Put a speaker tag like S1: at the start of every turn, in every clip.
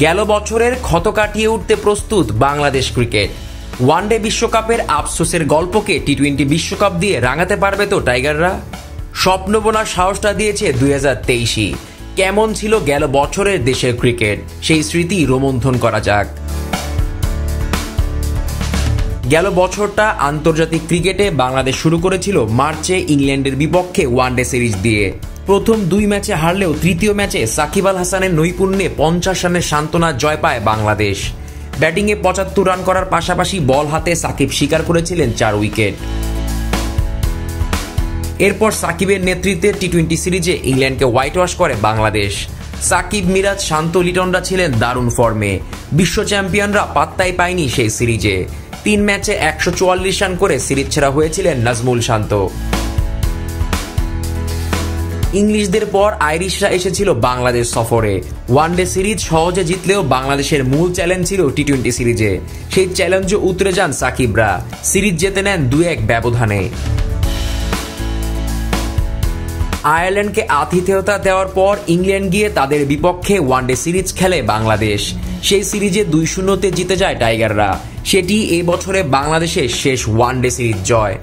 S1: গেল বছরের ক্ষত কাটিয়ে উঠতে প্রস্তুত বাংলাদেশ ক্রিকেট। ওয়ানডে বিশ্বকাপের আফসোসের গল্পকে টি টোয়েন্টি বিশ্বকাপ দিয়ে রাঙাতে পারবে তো টাইগাররা? স্বপ্ন বোনার সাহসটা দিয়েছে দুই হাজার তেইশই। কেমন ছিল গেল বছরের দেশের ক্রিকেট? সেই স্মৃতি রোমন্থন করা যাক। গেল বছরটা আন্তর্জাতিক ক্রিকেটে বাংলাদেশ শুরু করেছিল মার্চে ইংল্যান্ডের বিপক্ষে ওয়ানডে সিরিজ দিয়ে। প্রথম দুই ম্যাচে হারলেও তৃতীয় ম্যাচে সাকিব আল হাসানের নৈপুণ্যে পঞ্চাশ রানের সান্ত্বনা জয় পায় বাংলাদেশ। ব্যাটিংয়ে পঁচাত্তর রান করার পাশাপাশি বল হাতে সাকিব স্বীকার করেছিলেন চার উইকেট। এরপর সাকিবের নেতৃত্বে টি টোয়েন্টি সিরিজে ইংল্যান্ডকে হোয়াইট ওয়াশ করে বাংলাদেশ। সাকিব, মিরাজ, শান্ত, লিটনরা ছিলেন দারুণ ফর্মে। বিশ্ব চ্যাম্পিয়নরা পাত্তাই পায়নি সেই সিরিজে। তিন ম্যাচে একশো চুয়াল্লিশ রান করে সিরিজ ছেড়া হয়েছিলেন নাজমুল শান্ত। ইংলিশদের পর আইরিশরা এসেছিল বাংলাদেশ সফরে। ওয়ানডে সিরিজ সহজে জিতলেও বাংলাদেশের মূল চ্যালেঞ্জ ছিল টি টোয়েন্টি সিরিজে। সেই চ্যালেঞ্জও উতরে যান সাকিবরা। সিরিজ জিতে নেন দু এক ব্যবধানে। আয়ারল্যান্ডকে আতিথেয়তা দেওয়ার পর ইংল্যান্ড গিয়ে তাদের বিপক্ষে ওয়ানডে সিরিজ খেলে বাংলাদেশ। সেই সিরিজে দুই শূন্যতে জিতে যায় টাইগাররা সেটি এই বছরে বাংলাদেশের শেষ ওয়ানডে সিরিজ জয়।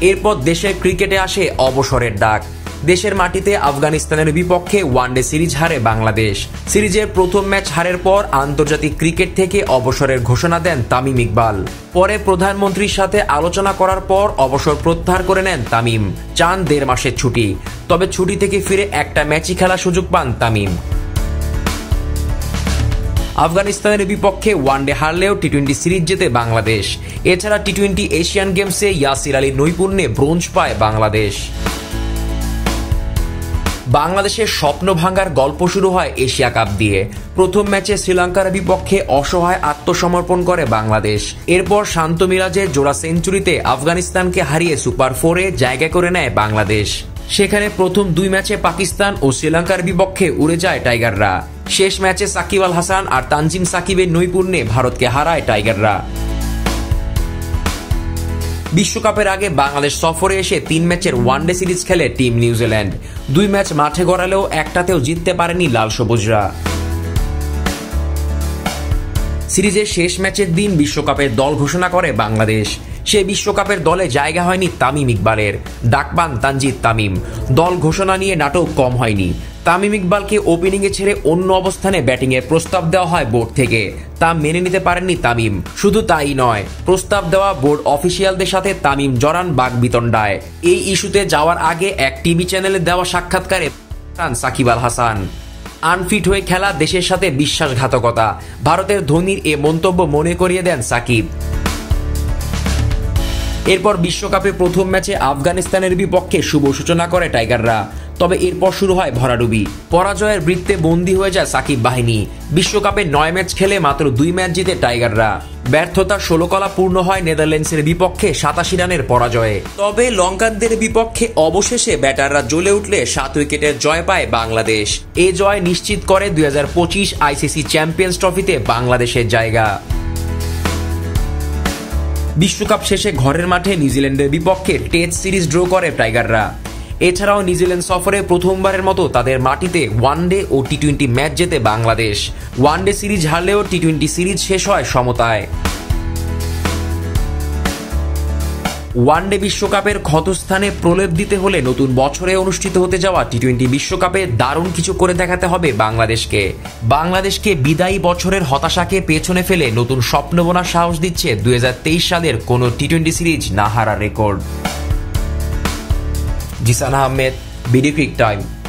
S1: এরপর দেশের ক্রিকেটে আসে অবসরের ডাক দেশের মাটিতে আফগানিস্তানের বিপক্ষে ওয়ানডে সিরিজ হারে বাংলাদেশ। সিরিজের প্রথম ম্যাচ হারের পর আন্তর্জাতিক ক্রিকেট থেকে অবসরের ঘোষণা দেন তামিম ইকবাল। পরে প্রধানমন্ত্রীর সাথে আলোচনা করার পর অবসর প্রত্যাহার করে নেন তামিম। চান দেড় মাসের ছুটি। তবে ছুটি থেকে ফিরে একটা ম্যাচই খেলার সুযোগ পান তামিম। আফগানিস্তানের বিপক্ষে ওয়ানডে হারলেও টি টোয়েন্টি সিরিজ জেতে বাংলাদেশ। এছাড়া টি টোয়েন্টি এশিয়ান গেমসে ইয়াসির আলীর নৈপুণ্যে ব্রোঞ্জ পায় বাংলাদেশ। বাংলাদেশের স্বপ্ন ভাঙ্গার গল্প শুরু হয় এশিয়া কাপ দিয়ে। প্রথম ম্যাচে শ্রীলঙ্কার বিপক্ষে অসহায় আত্মসমর্পণ করে বাংলাদেশ। এরপর শান্ত মিরাজের জোড়া সেঞ্চুরিতে আফগানিস্তানকে হারিয়ে সুপার ফোরে জায়গা করে নেয় বাংলাদেশ। সেখানে প্রথম দুই ম্যাচে পাকিস্তান ও শ্রীলঙ্কার বিপক্ষে উড়ে যায় টাইগাররা। শেষ ম্যাচে সাকিব আল হাসান আর তানজিম সাকিবের নৈপুণ্যে ভারতকে হারায় টাইগাররা। বিশ্বকাপের আগে বাংলাদেশ সফরে এসে তিন ম্যাচের ওয়ানডে সিরিজ খেলে টিম নিউজিল্যান্ড। দুই ম্যাচ মাঠে গড়ালেও একটাতেও জিততে পারেনি লাল সবুজরা। সিরিজের শেষ ম্যাচের দিন বিশ্বকাপের দল ঘোষণা করে বাংলাদেশ। সে বিশ্বকাপের দলে জায়গা হয়নি তামিম ইকবালের। ডাকবান তানজিদ তামিম। দল ঘোষণা নিয়ে নাটক কম হয়নি। তামিম ইকবালকে ওপেনিংয়ে ছেড়ে অন্য অবস্থানে ব্যাটিংয়ের প্রস্তাব দেওয়া হয় বোর্ড থেকে। তা মেনে নিতে পারেননি তামিম। শুধু তাই নয়, প্রস্তাব দেওয়া বোর্ড অফিসিয়ালদের সাথে তামিম জড়ান বাগবিতণ্ডায় এই ইস্যুতে যাওয়ার আগে এক টিভি চ্যানেলে দেওয়া সাক্ষাৎকারে সাকিব আল হাসান। আনফিট হয়ে খেলা দেশের সাথে বিশ্বাসঘাতকতা। ভারতের ধোনির এ মন্তব্য মনে করিয়ে দেন সাকিব। এরপর বিশ্বকাপে প্রথম ম্যাচে আফগানিস্তানের বিপক্ষে শুভ সূচনা করে টাইগাররা। তবে এরপর শুরু হয় ভরাডুবি। পরাজয়ের বৃত্তে বন্দী হয়ে যায় সাকিব বাহিনী। বিশ্বকাপে নয় ম্যাচ খেলে মাত্র দুই ম্যাচ জিতে টাইগাররা। ব্যর্থতার ষোলকলা পূর্ণ হয় নেদারল্যান্ডসের বিপক্ষে সাতাশি রানের পরাজয়ে। তবে লঙ্কানদের বিপক্ষে অবশেষে ব্যাটাররা জ্বলে উঠলে সাত উইকেটের জয় পায় বাংলাদেশ। এ জয় নিশ্চিত করে দুই হাজার পঁচিশ আইসিসি চ্যাম্পিয়ন্স ট্রফিতে বাংলাদেশের জায়গা। বিশ্বকাপ শেষে ঘরের মাঠে নিউজিল্যান্ডের বিপক্ষে টেস্ট সিরিজ ড্র করে টাইগাররা। এছাড়াও নিউজিল্যান্ড সফরে প্রথমবারের মতো তাদের মাটিতে ওয়ান ডে ও টি টোয়েন্টি ম্যাচ জেতে বাংলাদেশ। ওয়ান ডে সিরিজ হারলেও টি টোয়েন্টি সিরিজ শেষ হয় সমতায়। ওয়ানডে বিশ্বকাপের ক্ষতস্থানে প্রলেপ দিতে হলে নতুন বছরে অনুষ্ঠিত হতে যাওয়া টি টোয়েন্টি বিশ্বকাপে দারুণ কিছু করে দেখাতে হবে বাংলাদেশকে। বাংলাদেশকে বিদায়ী বছরের হতাশাকে পেছনে ফেলে নতুন স্বপ্ন বোনার সাহস দিচ্ছে দুই হাজার তেইশ সালের কোনো টি টোয়েন্টি সিরিজ না হারা record. Jisan Ahmed, BD cric time.